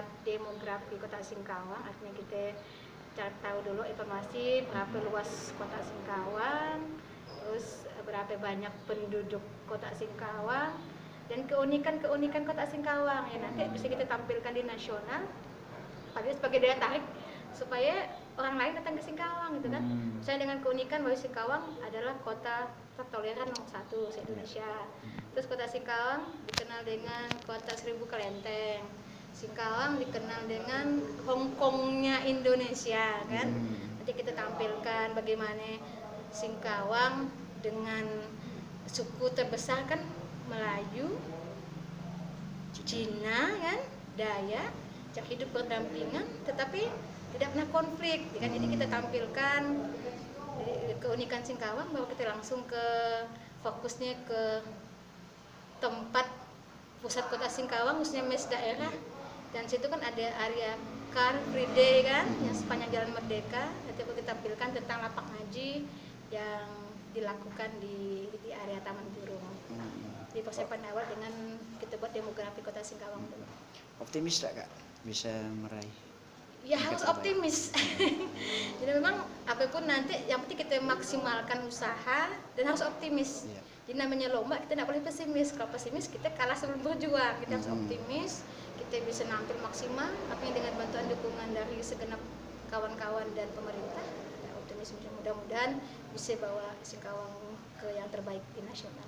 buat demografi kota Singkawang artinya kita cari tahu dulu informasi berapa luas kota Singkawang terus berapa banyak penduduk kota Singkawang dan keunikan-keunikan kota Singkawang ya nanti bisa kita tampilkan di nasional. Pada sebagai daya tarik supaya orang lain datang ke Singkawang gitu kan. Hmm. saya dengan keunikan bahwa Singkawang adalah kota tertoleran nomor satu se Indonesia terus kota Singkawang dikenal dengan kota seribu kelenteng Singkawang dikenal dengan Hongkongnya Indonesia kan Hmm. nanti kita tampilkan bagaimana Singkawang dengan suku terbesar kan Melayu Cina kan Dayak yang hidup berdampingan tetapi tidak pernah konflik ya kan? jadi kita tampilkan eh, keunikan Singkawang bahwa kita langsung ke fokusnya ke tempat pusat kota Singkawang khususnya mes daerah dan situ kan ada area Car Free Day kan yang sepanjang Jalan Merdeka nanti kita tampilkan tentang lapak ngaji yang dilakukan di, di area Taman Burung Hmm. di persiapan awal dengan kita buat demografi kota Singkawang dulu. Optimis tak kak bisa meraih? Ya harus optimis. Jadi memang apa pun nanti yang penting kita maksimalkan usaha dan harus optimis. Iya. Jadi namanya lomba kita tidak boleh pesimis. Kalau pesimis kita kalah sebelum berjuang. Kita harus Mhm. optimis. Kita bisa nampil maksimal. Tapi dengan bantuan dukungan dari segenap kawan-kawan dan pemerintah, ya, optimis mudah-mudahan bisa bawa Singkawang ke yang terbaik di nasional.